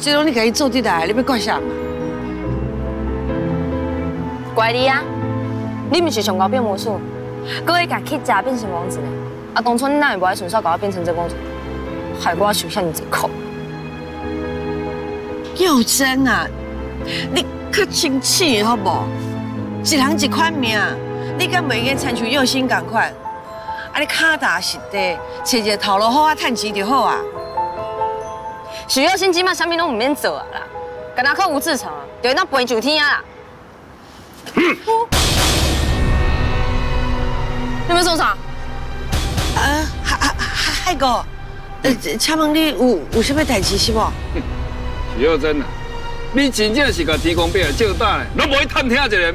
这拢你家己做得来，你要怪啥嘛？怪你啊！你不是上高变魔术，搁会甲 K 假变成王子呢？啊，当初你哪会无爱顺手搞我变成真公主，害我受下你这口。幼真啊，你可清醒好不？一人一款命，你敢袂瘾参像幼心共款？啊，你脚踏实地，找一个头路好啊，趁钱就好啊。许幼心起码啥物拢唔免做啊啦，干那靠吴志成，就会当飞上天啊啦。你们做啥？啊，海海海海哥，呃，请问你有有啥物代志是无？许耀真啊，你真正是甲天公伯借胆嘞，拢无去探听一下？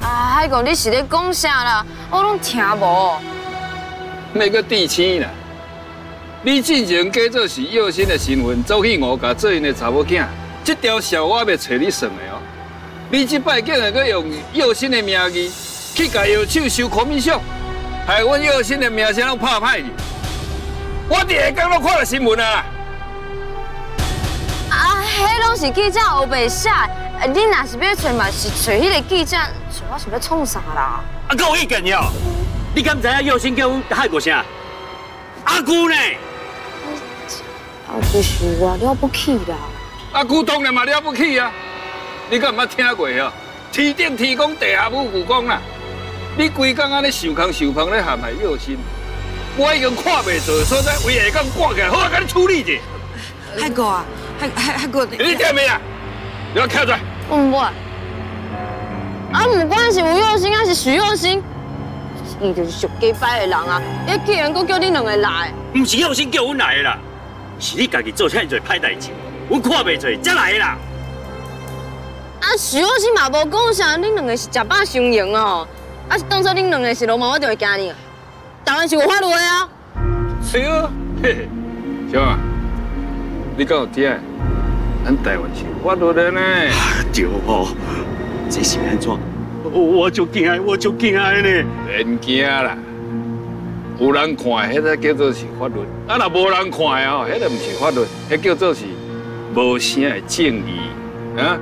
啊，海哥，你是咧讲啥啦？我拢听无。那个地青啦，你进前假做是幼心的身份，走去我家做因的查某囝，这条小我要找你算的哦。你这摆竟然搁用幼心的名义去甲药手收口面相，害阮幼心的名声拢拍歹去。我第下工拢看了新闻啊！啊，迄拢是记者后白写，你若是要找嘛，是找迄个记者，我是要创啥啦？啊，够意见了！你敢知影幼心叫阮害过啥？阿姑呢？啊，就是我了不起啦！阿姑当然嘛了不起啊！你敢毋捌听过哦？天顶天公，地下五谷公啦！你规工安尼受空受胖咧陷害幼心，我已经看袂做所在，为下工挂起来，好啊，甲你处理者。海哥啊，海海海哥，你听没啊？你要看出来。我唔管。啊，唔管是吴幼心还是徐幼心，伊就是属鸡掰的人啊！伊既然佫叫你两个来，唔是幼心叫阮来的啦，是你家己做遐多歹代志，阮看袂做才来的啦。啊，徐幼心嘛无讲啥，恁两个是食饱相迎哦。啊，当初恁两个是流氓，我就会惊你。当然是有法律的啊。是啊，嘿嘿，小啊，你敢有听？咱台湾是有法律的呢。对哦，这是安怎？我就惊，我就惊呢。免惊啦，有人看，迄个叫做是法律；啊，若无人看的哦，迄个毋是法律，迄叫做是无声的正义。啊。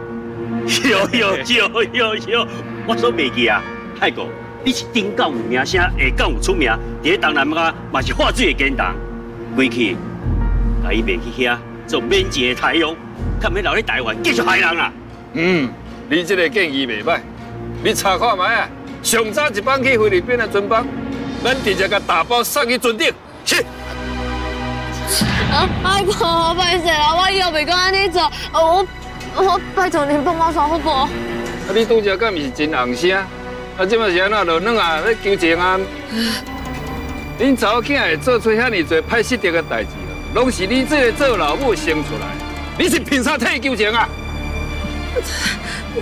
有有有有有，我所袂记啊，海哥，你是顶港有名声，下港有出名，伫东南亚嘛是化水的天堂，归去，甲伊卖去遐做免职的太阳，看免留咧台湾继续害人啊！嗯，你这个建议袂歹，你查看卖啊，上早一班去菲律宾的船帮，咱直接甲大包送去船顶，去。啊，海哥，不好意思啦，我以后袂敢安尼做，我。我拜托您帮我耍好不？啊，你拄则敢毋是真红声？啊，即马是安怎落软啊？咧求情啊？恁查某囝会做出遐尼多歹失德的代志，拢是你这个做老母生出来。你是凭啥替伊求情啊？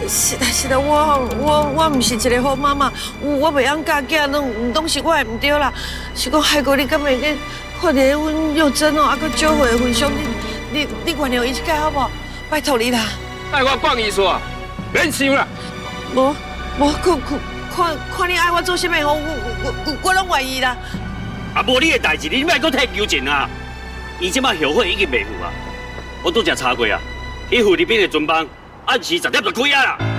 是的，是的，我我我毋是一个好妈妈，我袂晓教囝，拢拢是我的唔对啦。是讲海哥，你敢会去看到阮幼珍哦，啊，搁少回分享，你你你原谅伊一解好不？拜托你啦！爱我放伊说，免想啦。无无，看看看看你爱我做什么，我我我我拢愿意啦。啊，无你的代志，你莫搁太纠缠啊！伊即马后悔已经袂赴啊，我拄则查过啊，伊赴里边的船帮，按时十点就开啊。